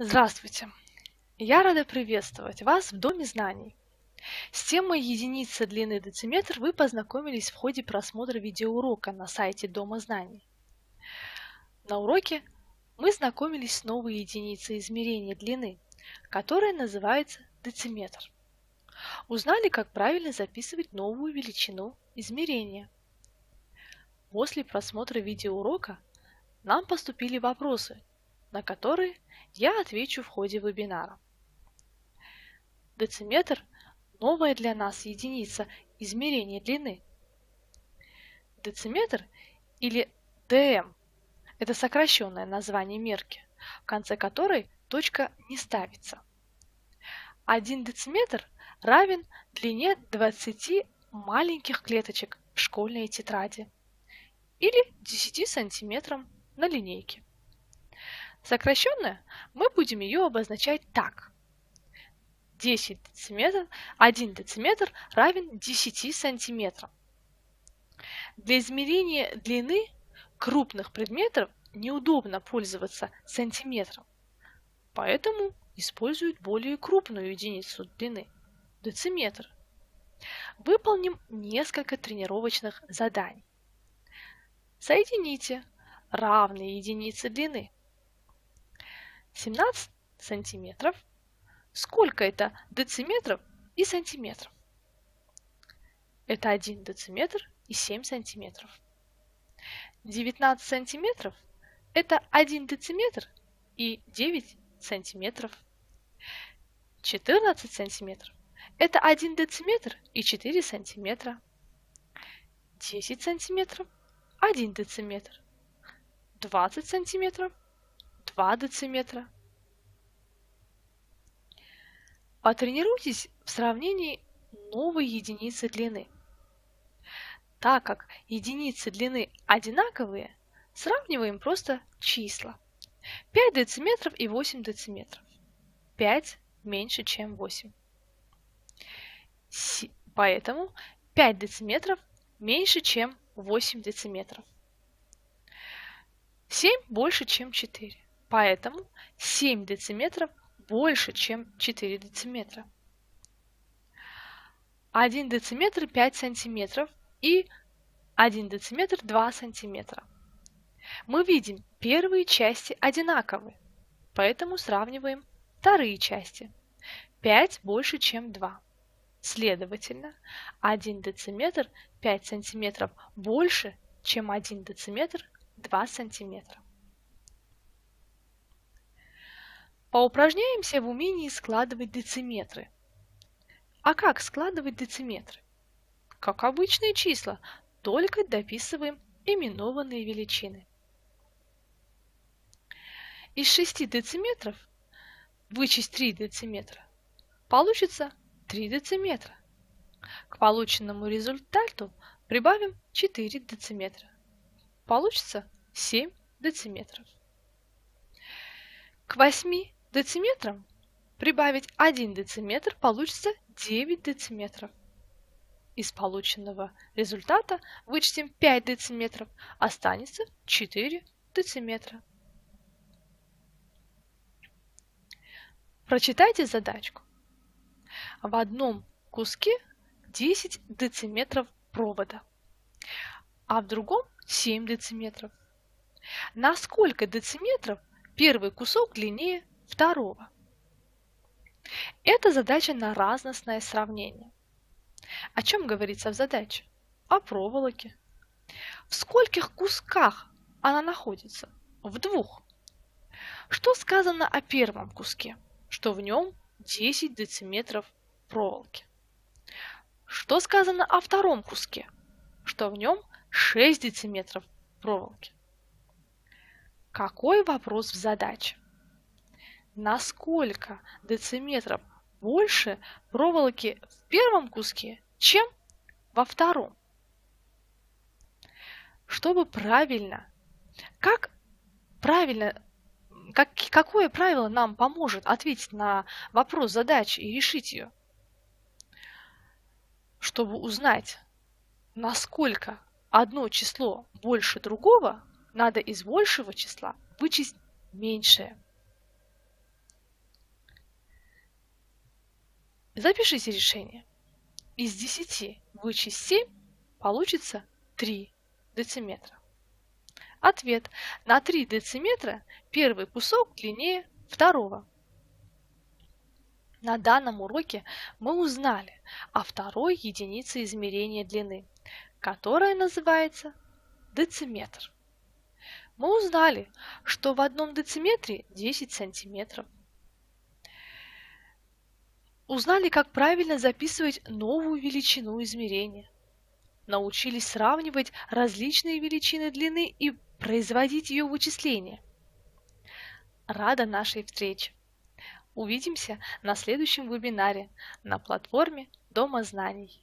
Здравствуйте! Я рада приветствовать вас в Доме знаний. С темой единицы длины дециметр вы познакомились в ходе просмотра видеоурока на сайте Дома знаний. На уроке мы знакомились с новой единицей измерения длины, которая называется дециметр. Узнали, как правильно записывать новую величину измерения. После просмотра видеоурока нам поступили вопросы, на которые я отвечу в ходе вебинара. Дециметр – новая для нас единица измерения длины. Дециметр или ДМ – это сокращенное название мерки, в конце которой точка не ставится. Один дециметр равен длине 20 маленьких клеточек в школьной тетради или 10 сантиметрам на линейке. Сокращенно мы будем ее обозначать так. 10 дециметров, 1 дециметр равен 10 сантиметрам. Для измерения длины крупных предметов неудобно пользоваться сантиметром, поэтому используют более крупную единицу длины – дециметр. Выполним несколько тренировочных заданий. Соедините равные единицы длины – 17 сантиметров. Сколько это дециметров и сантиметров? Это 1 дециметр и 7 сантиметров. 19 сантиметров – это 1 дециметр и 9 сантиметров. 14 сантиметров – это 1 дециметр и 4 сантиметра. 10 сантиметров – 1 дециметр. 20 сантиметров – 2 дециметра. Потренируйтесь в сравнении новой единицы длины. Так как единицы длины одинаковые, сравниваем просто числа. 5 дециметров и 8 дециметров. 5 меньше, чем 8. Поэтому 5 дециметров меньше, чем 8 дециметров. 7 больше, чем 4. Поэтому 7 дециметров больше, чем 4 дециметра. 1 дециметр 5 сантиметров и 1 дециметр 2 сантиметра. Мы видим, первые части одинаковые, поэтому сравниваем вторые части. 5 больше, чем 2. Следовательно, 1 дециметр 5 сантиметров больше, чем 1 дециметр 2 сантиметра. Поупражняемся в умении складывать дециметры. А как складывать дециметры? Как обычные числа, только дописываем именованные величины. Из 6 дециметров вычесть 3 дециметра. Получится 3 дециметра. К полученному результату прибавим 4 дециметра. Получится 7 дециметров. К 8 дециметрам прибавить 1 дециметр получится 9 дециметров. Из полученного результата вычтем 5 дециметров, останется 4 дециметра. Прочитайте задачку. В одном куске 10 дециметров провода, а в другом 7 дециметров. На сколько дециметров первый кусок длиннее второго. Это задача на разностное сравнение. О чем говорится в задаче? О проволоке. В скольких кусках она находится? В двух. Что сказано о первом куске? Что в нем 10 дециметров проволоки. Что сказано о втором куске? Что в нем 6 дециметров проволоки. Какой вопрос в задаче? На сколько дециметров больше проволоки в первом куске, чем во втором. Чтобы правильно, как правильно, как, какое правило нам поможет ответить на вопрос задачи и решить ее? Чтобы узнать, насколько одно число больше другого, надо из большего числа вычесть меньшее. Запишите решение. Из 10 вычесть 7 получится 3 дециметра. Ответ. На 3 дециметра первый кусок длиннее второго. На данном уроке мы узнали о второй единице измерения длины, которая называется дециметр. Мы узнали, что в одном дециметре 10 сантиметров. Узнали, как правильно записывать новую величину измерения. Научились сравнивать различные величины длины и производить ее вычисления. Рада нашей встрече! Увидимся на следующем вебинаре на платформе Дома знаний.